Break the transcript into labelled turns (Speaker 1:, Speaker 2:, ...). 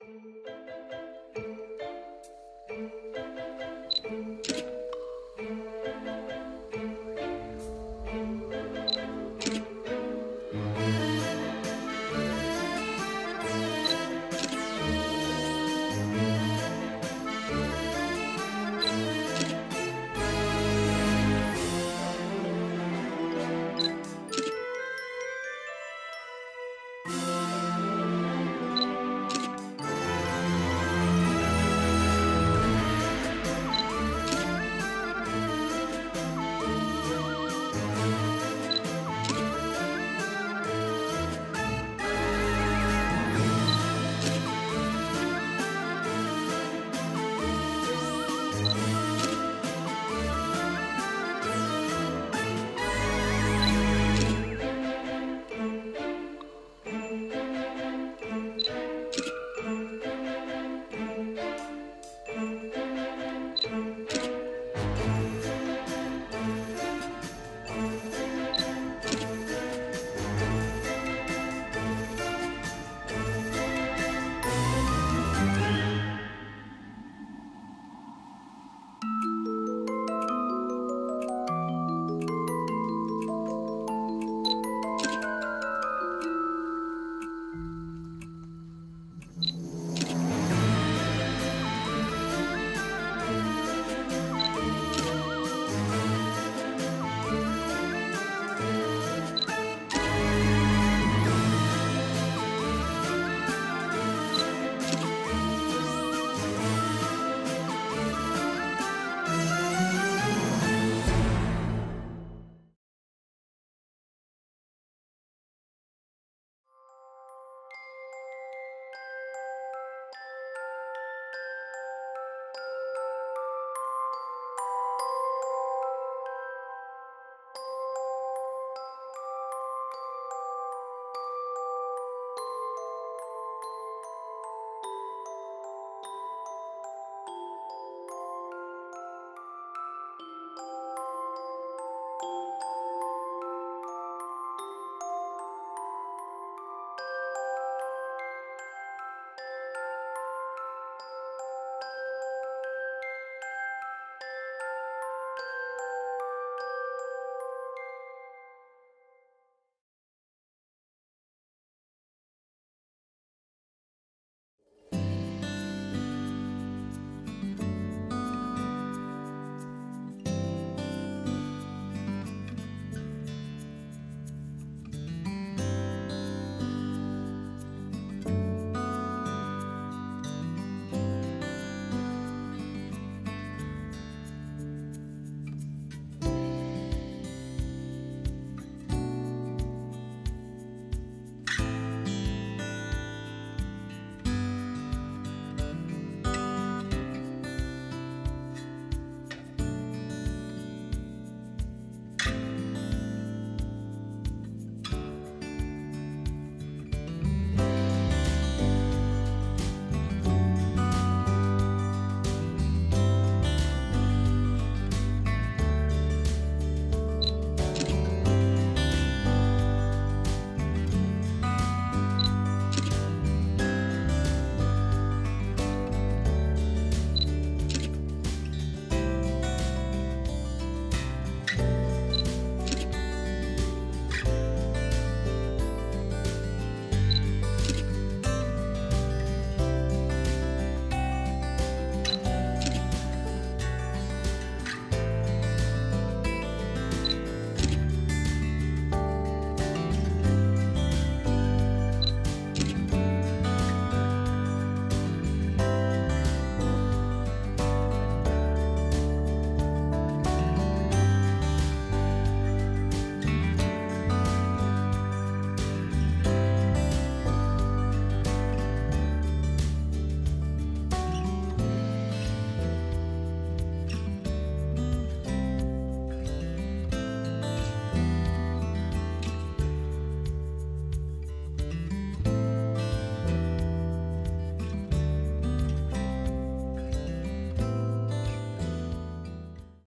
Speaker 1: Música